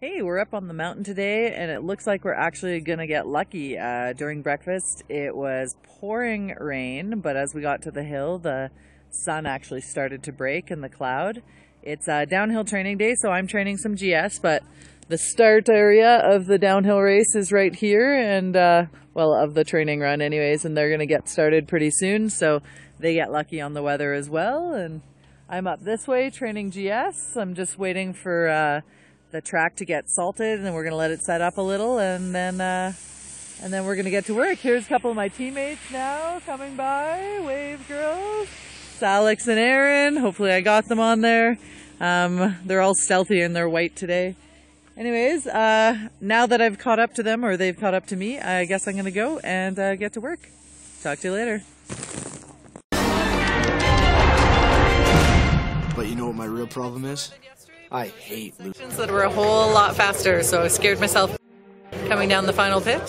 Hey, we're up on the mountain today, and it looks like we're actually gonna get lucky. Uh, during breakfast, it was pouring rain, but as we got to the hill, the sun actually started to break in the cloud. It's a downhill training day, so I'm training some GS, but the start area of the downhill race is right here, and uh, well, of the training run, anyways, and they're gonna get started pretty soon, so they get lucky on the weather as well. And I'm up this way training GS. I'm just waiting for. Uh, the track to get salted and then we're going to let it set up a little and then uh, and then we're going to get to work. Here's a couple of my teammates now coming by. Wave girls. It's Alex and Erin. Hopefully I got them on there. Um, they're all stealthy and they're white today. Anyways, uh, now that I've caught up to them or they've caught up to me, I guess I'm going to go and uh, get to work. Talk to you later. But you know what my real problem is? I hate losing. That were a whole lot faster, so I scared myself coming down the final pitch.